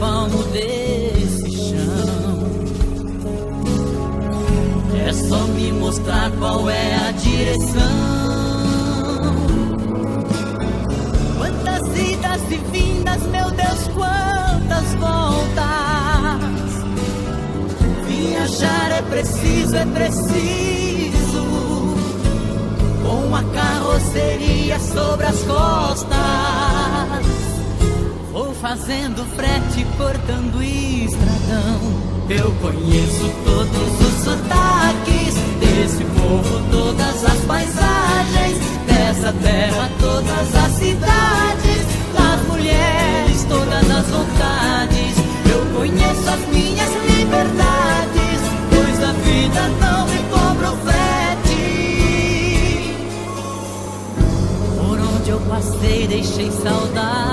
palmo desse chão. É só me mostrar qual é a direção. Quantas idas e vindas, meu Deus, quantas voltas. Viajar é preciso, é preciso. Com a carroceria sobre as costas. Fazendo frete, cortando estradão. Eu conheço todos os sotaques desse povo, todas as paisagens dessa terra, todas as cidades, das mulheres, todas as vontades. Eu conheço as minhas liberdades, pois a vida não me cobra o frete. Por onde eu passei, deixei saudade.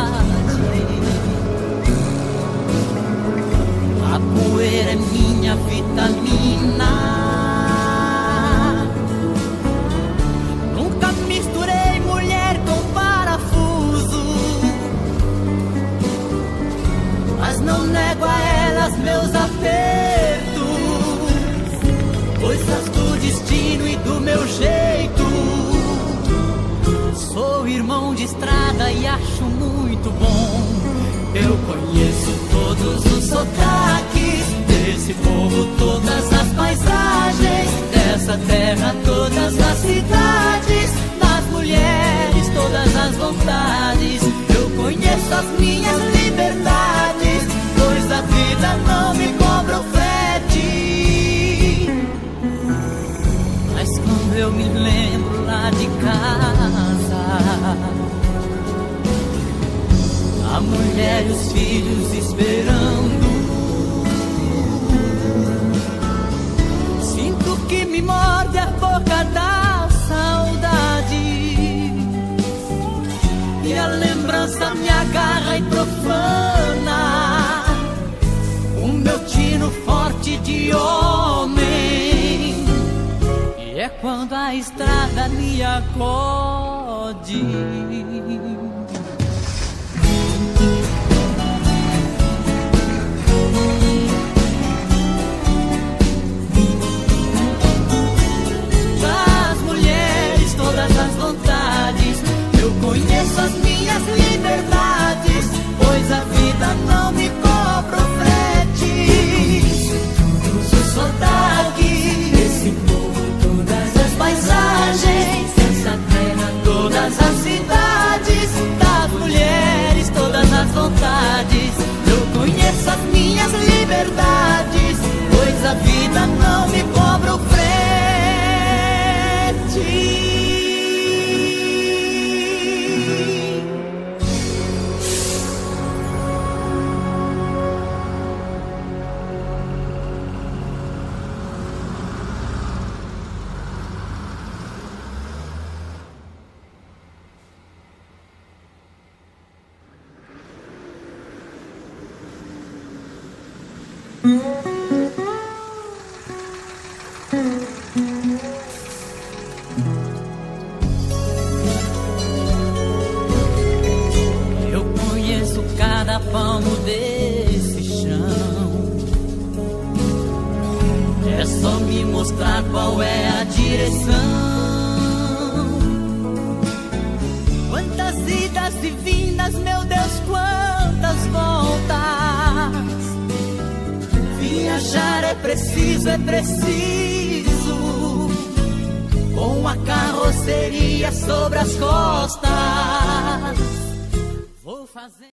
Nunca misturei mulher com parafuso. Mas não nego a elas meus apertos. Coisas do destino e do meu jeito. Sou irmão de estrada e acho muito bom. Eu conheço todos os sotaques desse povo, dessa terra, todas as cidades, das mulheres, todas as vontades. Eu conheço as minhas liberdades, pois a vida não me cobra o frete. Mas quando eu me lembro lá de casa a mulher e os filhos esperando. Quando a estrada me acode. das mulheres, todas as vontades. Eu conheço as minhas liberdades, Eu conheço cada palmo desse chão. É só me mostrar qual é a direção. Quantas idas e vindas, Viajar é preciso, é preciso. Com a carroceria sobre as costas. Vou fazer.